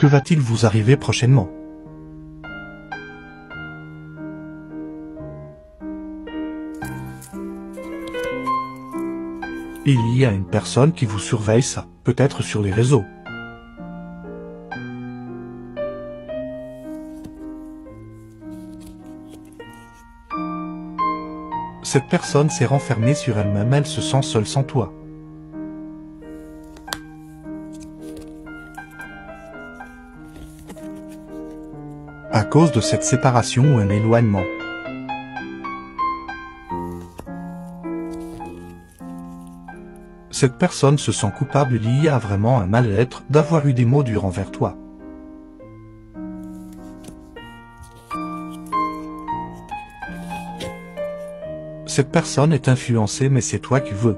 Que va-t-il vous arriver prochainement? Il y a une personne qui vous surveille ça, peut-être sur les réseaux. Cette personne s'est renfermée sur elle-même, elle se sent seule sans toi. À cause de cette séparation ou un éloignement. Cette personne se sent coupable liée à vraiment un mal-être d'avoir eu des mots durs envers toi. Cette personne est influencée mais c'est toi qui veux.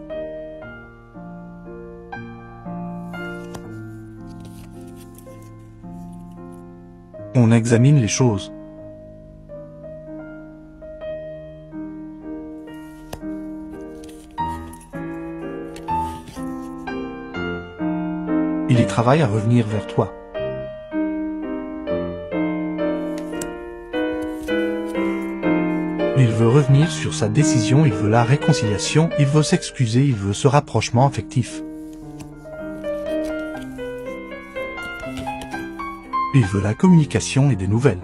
On examine les choses. Il y travaille à revenir vers toi. Il veut revenir sur sa décision, il veut la réconciliation, il veut s'excuser, il veut ce rapprochement affectif. Il veut la communication et des nouvelles.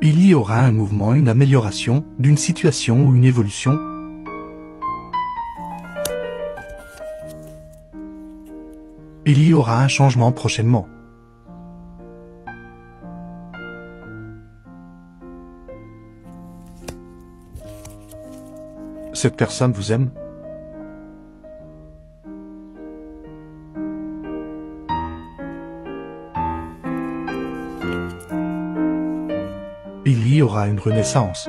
Il y aura un mouvement, une amélioration d'une situation ou une évolution. Il y aura un changement prochainement. Cette personne vous aime? Il y aura une renaissance.